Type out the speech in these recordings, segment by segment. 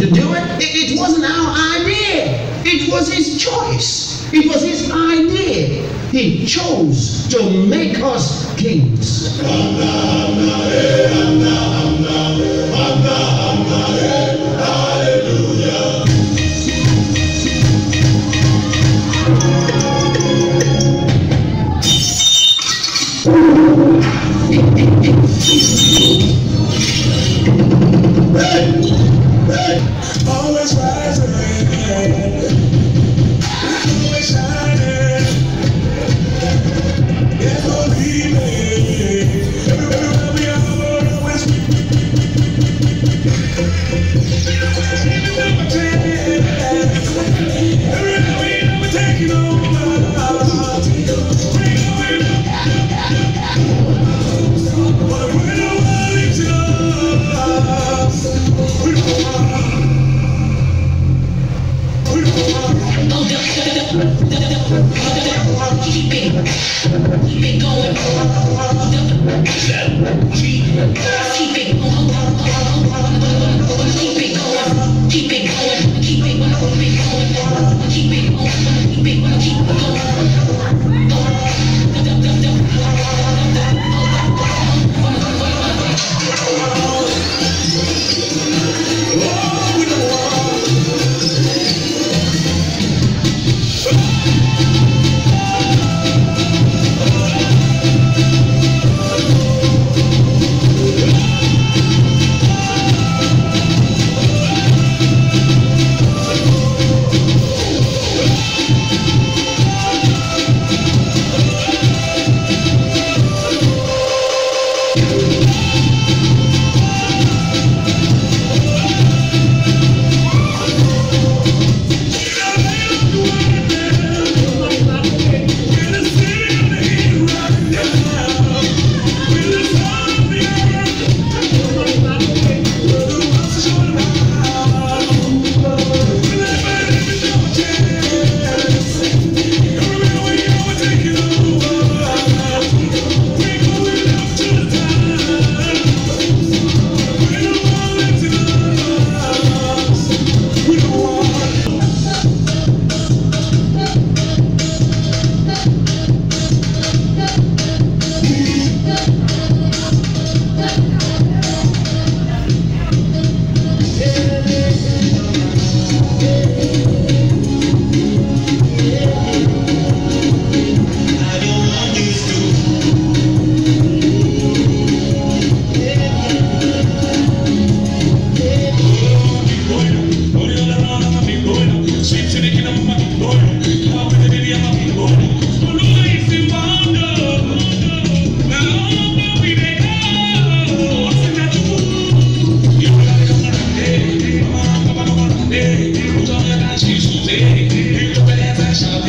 to do it. it. It wasn't our idea. It was his choice. It was his idea. He chose to make us kings. Always rise rising, always shining. Keep it, going. Keep it going. Keep it going. Keep it going. Keep it going. Keep it going. Keep it going. Keep it going.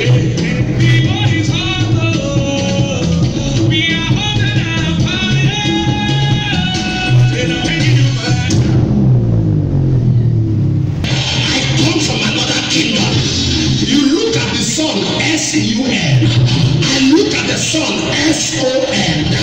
Yeah. S O N.